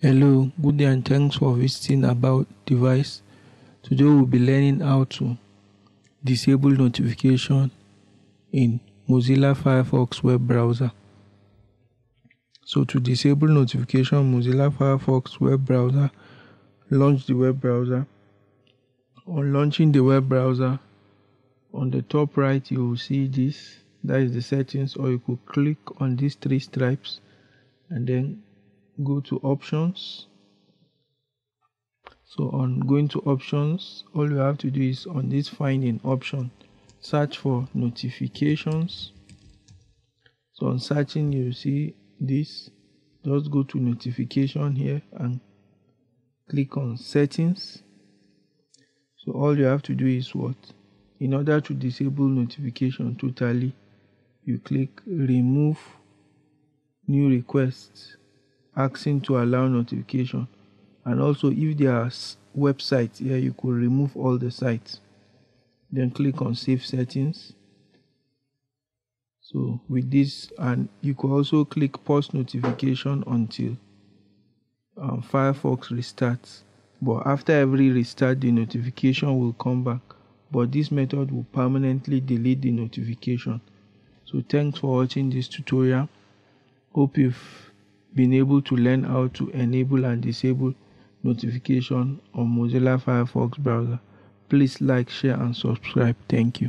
Hello, good day and thanks for visiting about device. Today we'll be learning how to disable notification in Mozilla Firefox web browser. So to disable notification Mozilla Firefox web browser, launch the web browser. On launching the web browser, on the top right you will see this, that is the settings or you could click on these three stripes and then go to options. So on going to options all you have to do is on this finding option search for notifications. So on searching you see this. Just go to notification here and click on settings. So all you have to do is what? In order to disable notification totally you click remove new requests asking to allow notification. And also if there are websites here you could remove all the sites. Then click on save settings. So with this and you could also click pause notification until um, Firefox restarts. But after every restart the notification will come back. But this method will permanently delete the notification. So thanks for watching this tutorial. Hope you've been able to learn how to enable and disable notification on Mozilla Firefox browser. Please like, share and subscribe. Thank you.